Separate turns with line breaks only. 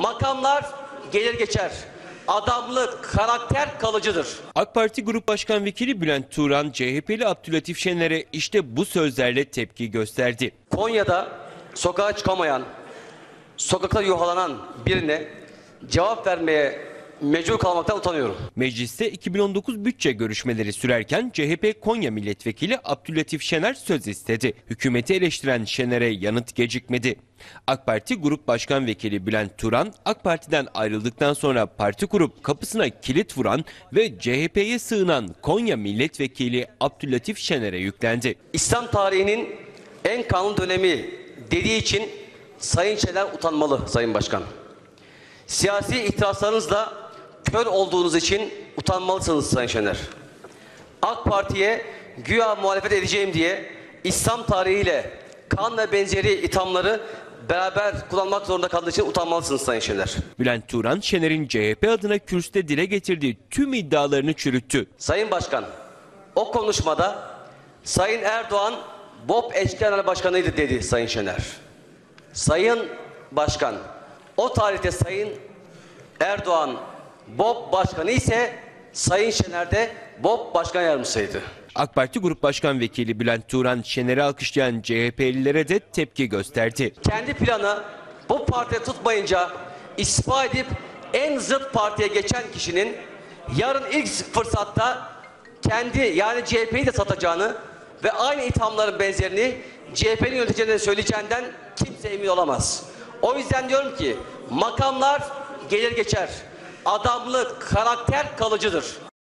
Makamlar gelir geçer. Adamlık, karakter kalıcıdır.
AK Parti Grup Başkan Vekili Bülent Turan, CHP'li Abdülatif Şener'e işte bu sözlerle tepki gösterdi.
Konya'da sokağa çıkamayan, sokakta yuhalanan birine cevap vermeye mecbur kalmaktan utanıyorum.
Mecliste 2019 bütçe görüşmeleri sürerken CHP Konya Milletvekili Abdülatif Şener söz istedi. Hükümeti eleştiren Şener'e yanıt gecikmedi. AK Parti Grup Başkan Vekili Bülent Turan, AK Parti'den ayrıldıktan sonra parti kurup kapısına kilit vuran ve CHP'ye sığınan Konya Milletvekili Abdülatif Şener'e yüklendi.
İslam tarihinin en kanlı dönemi dediği için Sayın Şener utanmalı Sayın Başkan. Siyasi itirazlarınızla kör olduğunuz için utanmalısınız Sayın Şener. AK Parti'ye güya muhalefet edeceğim diye İslam tarihiyle kan ve benzeri ithamları beraber kullanmak zorunda kaldığı için utanmalısınız Sayın Şener.
Bülent Turan, Şener'in CHP adına kürsüde dile getirdiği tüm iddialarını çürüttü.
Sayın Başkan, o konuşmada Sayın Erdoğan BOP eski genel başkanıydı dedi Sayın Şener. Sayın Başkan, o tarihte Sayın Erdoğan BOP başkanı ise Sayın Şener de BOP başkan yardımcısıydı.
AK Parti Grup Başkan Vekili Bülent Turan, Şener'i alkışlayan CHP'lilere de tepki gösterdi.
Kendi planı bu partiye tutmayınca istifa edip en zıt partiye geçen kişinin yarın ilk fırsatta kendi yani CHP'yi de satacağını ve aynı ithamların benzerini CHP'nin yöneticilerine söyleyeceğinden kimse emin olamaz. O yüzden diyorum ki makamlar gelir geçer. Adamlık, karakter kalıcıdır.